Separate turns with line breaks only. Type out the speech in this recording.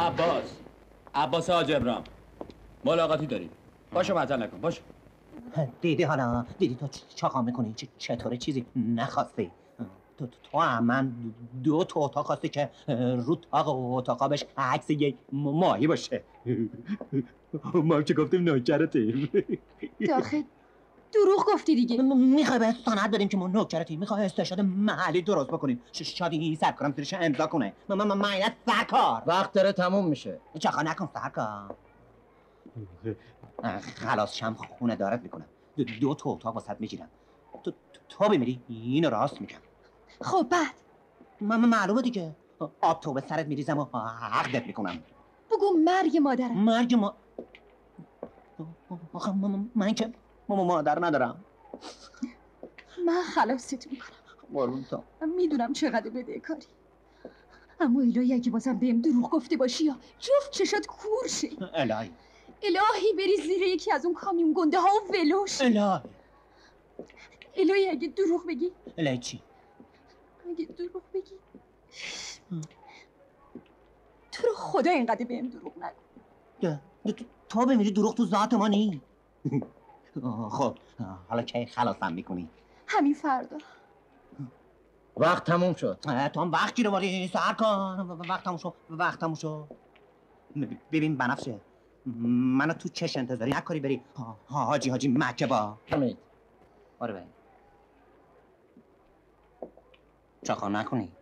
عباس. عباس حاج ابراهیم ملاقاتی داریم باشو معطل نکن. باشو.
دیدی حالا؟ دیدی تو چاقا می‌کنی؟ چ- چطوره چیزی نخواستی؟ تو, تو هم من دو تا اتاق خواستی که رو تاق و اتاقا بهش عکس یک ماهی باشه. ما که گفتیم نوکرتیم.
داخل دروغ گفتی دیگه.
می‌خوای به سند بدیم که ما نوکرتیم. می‌خوای استشهاد محلی درست بکنیم. ش- شادی سر کنم زیرش امضا کنه. من من من اینت سرکار
وقت داره تموم میشه.
چاقا نکن سرکار خلاص شم خونه دارت می‌کنم. دو, دو تا اتاق واسط می‌گیرم. تو, تو, بمیری اینو راست میگم.
خب بعد.
من معلومه دیگه. آب تو به سرت میریزم و عقدت می‌کنم.
بگو مرگ مادرم.
مرگ ما آخه من که ما مادر ندارم.
من خلاصت می‌کنم.
قربون
من می‌دونم چقدر بدهکاری اما الهی اگه بازم بهم دروغ گفته باشی یا جفت چشات کور شه.
الهی.
الهی بری زیر یکی از اون کامیون گنده ها و ولوش.
الهی.
الهی اگه دروغ بگی.
الهی چی؟
اگه دروغ بگی. تو رو خدا اینقدر بهم دروغ نگو.
ده- ده- تو- بمیری دروغ تو ذات ما نی. خب حالا کی خلاصم می‌کنی.
همین فردا.
وقت تموم شد.
تو هم وقت گیر باری سر کن. وقت تموم شد وقت تموم شد. ببین بنفشه منو تو چش انتظاری نکاری بری. ها- حاجی حاجی مکه با.
حمید.
آره بایی چاخا نکنی.